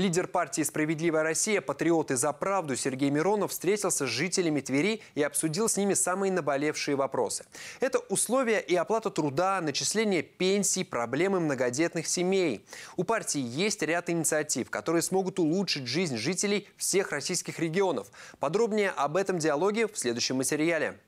Лидер партии «Справедливая Россия», патриоты за правду Сергей Миронов встретился с жителями Твери и обсудил с ними самые наболевшие вопросы. Это условия и оплата труда, начисление пенсий, проблемы многодетных семей. У партии есть ряд инициатив, которые смогут улучшить жизнь жителей всех российских регионов. Подробнее об этом диалоге в следующем материале.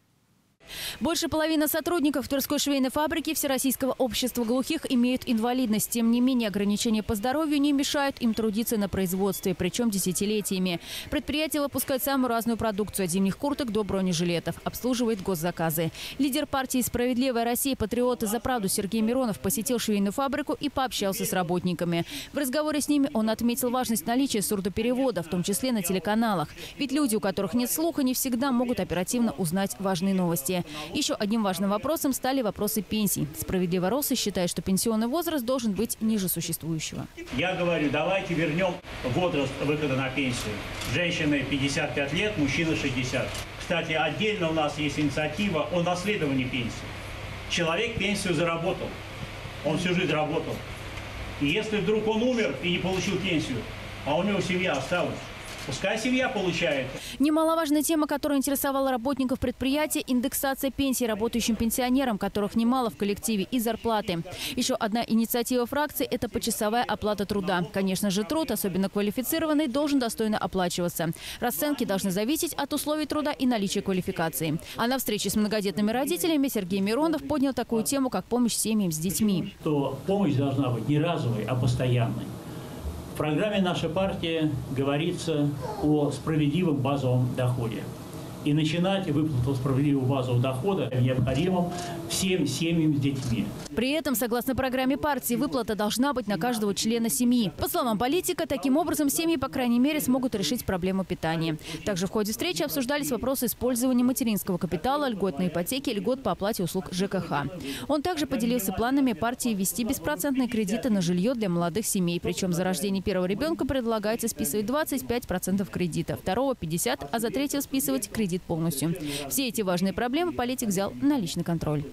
Больше половины сотрудников Тверской швейной фабрики Всероссийского общества глухих имеют инвалидность. Тем не менее, ограничения по здоровью не мешают им трудиться на производстве, причем десятилетиями. Предприятие выпускает самую разную продукцию – от зимних курток до бронежилетов. Обслуживает госзаказы. Лидер партии «Справедливая Россия» патриоты за правду Сергей Миронов посетил швейную фабрику и пообщался с работниками. В разговоре с ними он отметил важность наличия сурдоперевода, в том числе на телеканалах. Ведь люди, у которых нет слуха, не всегда могут оперативно узнать важные новости. Еще одним важным вопросом стали вопросы пенсий. Справедливо Росы считает, что пенсионный возраст должен быть ниже существующего. Я говорю, давайте вернем возраст выхода на пенсию. Женщины 55 лет, мужчины 60. Кстати, отдельно у нас есть инициатива о наследовании пенсии. Человек пенсию заработал, он всю жизнь работал. И если вдруг он умер и не получил пенсию, а у него семья осталась, Пускай семья получает. Немаловажная тема, которая интересовала работников предприятия – индексация пенсий работающим пенсионерам, которых немало в коллективе, и зарплаты. Еще одна инициатива фракции – это почасовая оплата труда. Конечно же, труд, особенно квалифицированный, должен достойно оплачиваться. Расценки должны зависеть от условий труда и наличия квалификации. А на встрече с многодетными родителями Сергей Миронов поднял такую тему, как помощь семьям с детьми. Что помощь должна быть не разовой, а постоянной. Программе нашей партии говорится о справедливом базовом доходе и начинать выплату справедливого базового дохода необходимым всем семьям с детьми. При этом, согласно программе партии, выплата должна быть на каждого члена семьи. По словам политика, таким образом семьи, по крайней мере, смогут решить проблему питания. Также в ходе встречи обсуждались вопросы использования материнского капитала, льгот на ипотеки, льгот по оплате услуг ЖКХ. Он также поделился планами партии ввести беспроцентные кредиты на жилье для молодых семей. Причем за рождение первого ребенка предлагается списывать 25% кредита, второго – 50%, а за третьего списывать кредит полностью. Все эти важные проблемы политик взял на личный контроль.